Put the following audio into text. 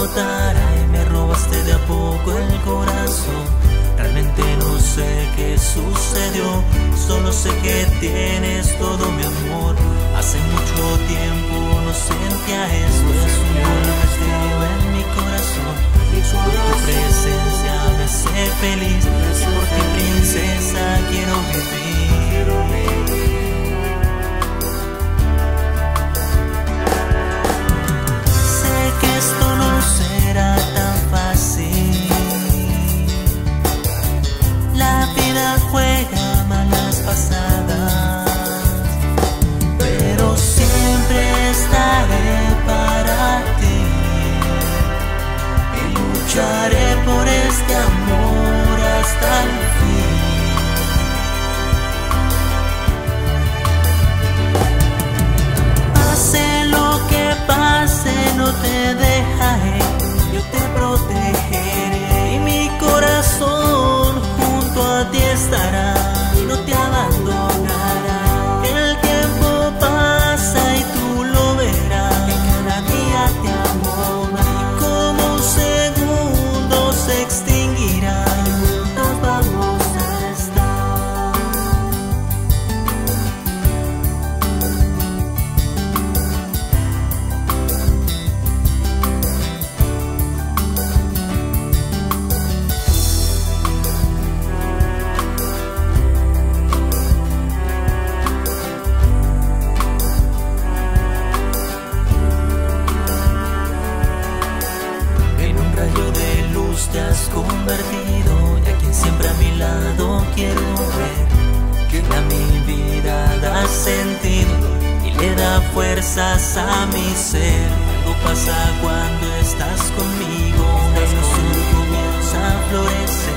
y me robaste de a poco el corazón. Realmente no sé qué sucedió, solo sé que tienes todo mi amor. Hace mucho tiempo no sentía esto, es un golpe en mi corazón. lucharé por este amor hasta el fin. Pase lo que pase, no te dejes. quiero ver que a mi vida da sentido y le da fuerzas a mi ser. Algo pasa cuando estás conmigo, estás comienza a florecer.